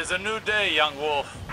is a new day, young wolf.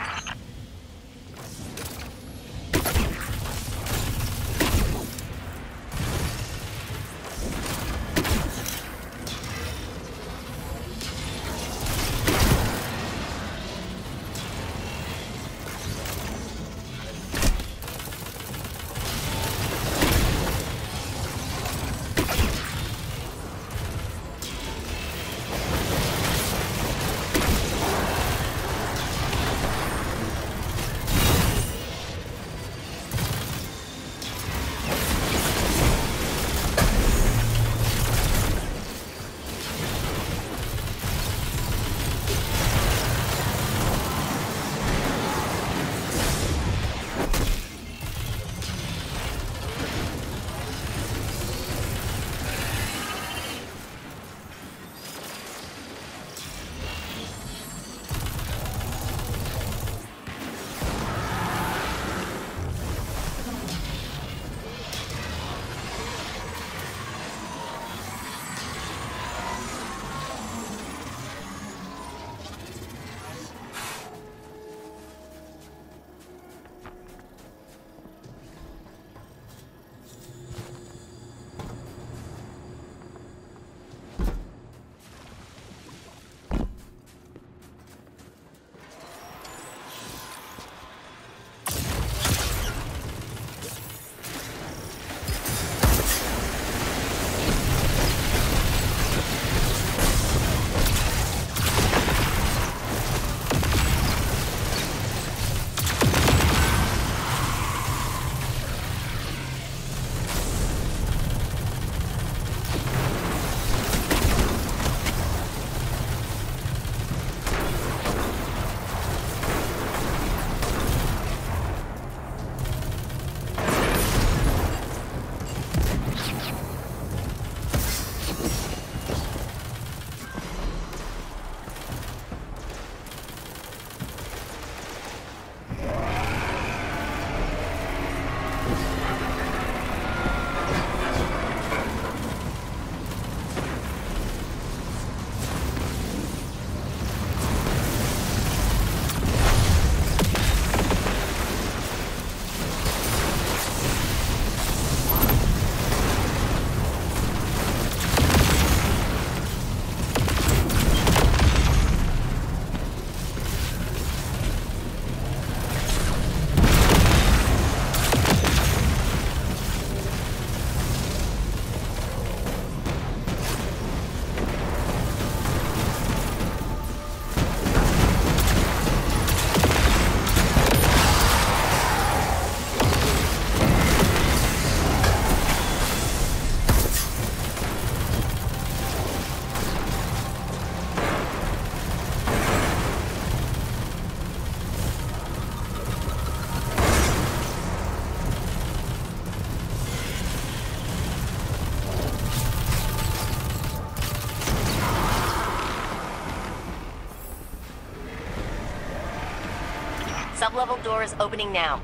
Sublevel door is opening now.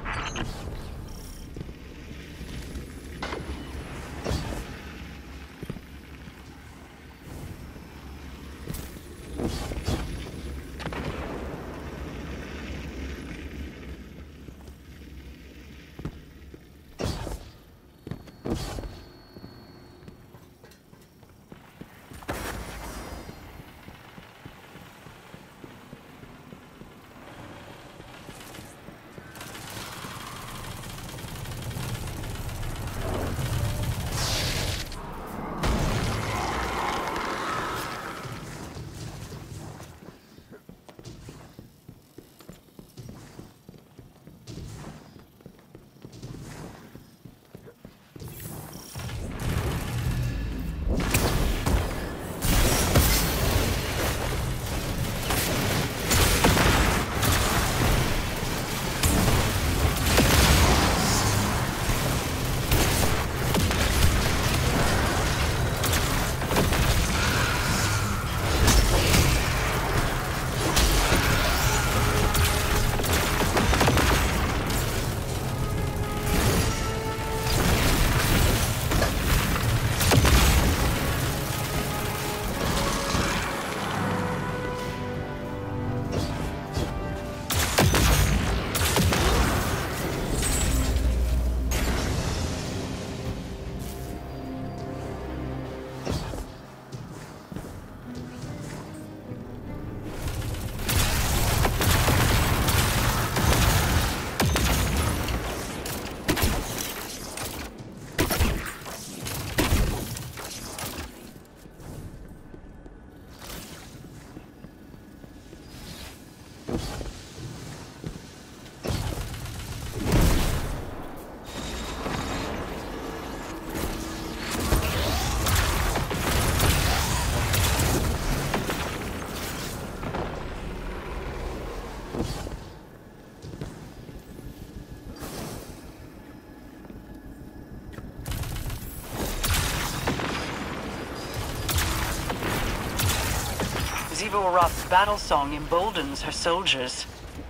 Arath's battle song emboldens her soldiers.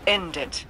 End it.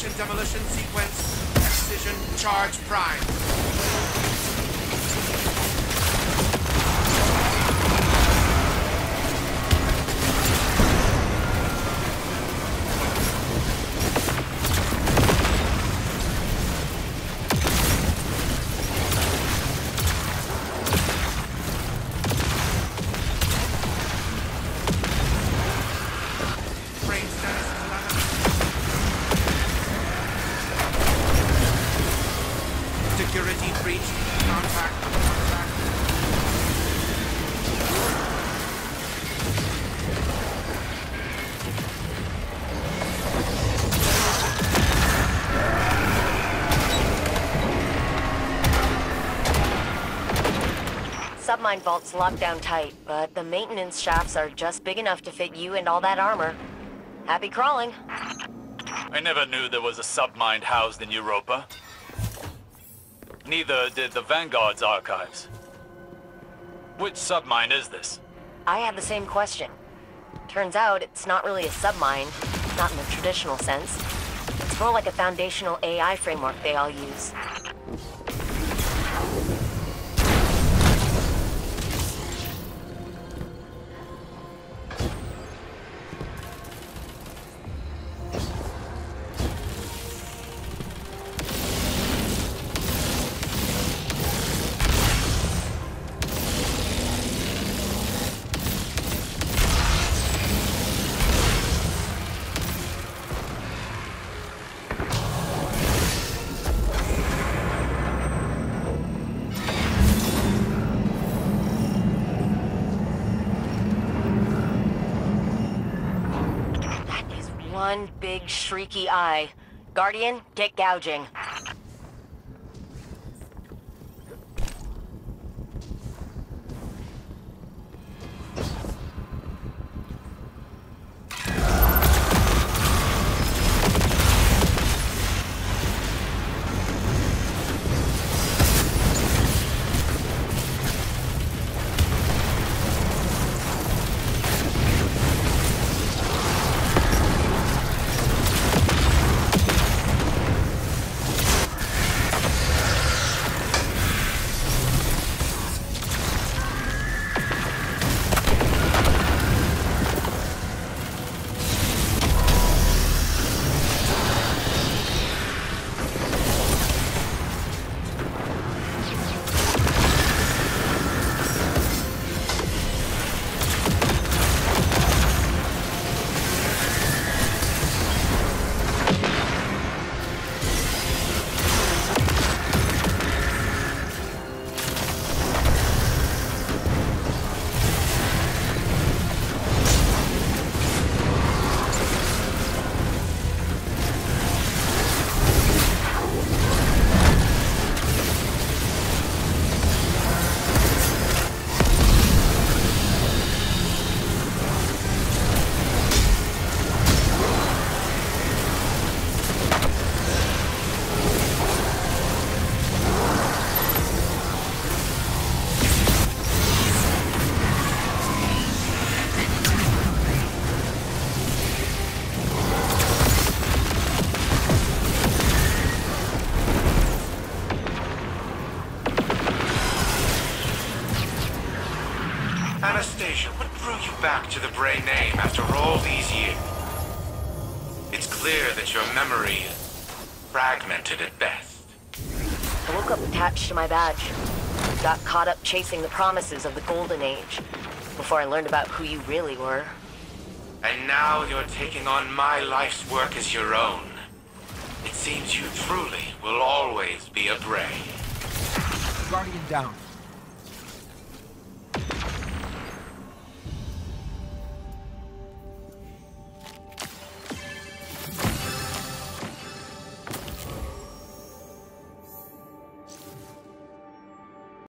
Creation demolition sequence. Excision charge prime. Submind vault's locked down tight, but the maintenance shafts are just big enough to fit you and all that armor. Happy crawling. I never knew there was a submind housed in Europa. Neither did the Vanguard's archives. Which submind is this? I had the same question. Turns out it's not really a submind, not in the traditional sense. It's more like a foundational AI framework they all use. One big shrieky eye. Guardian, get gouging. To the Bray name after all these years. It's clear that your memory is fragmented at best. I woke up attached to my badge. Got caught up chasing the promises of the Golden Age before I learned about who you really were. And now you're taking on my life's work as your own. It seems you truly will always be a Bray. Guardian down.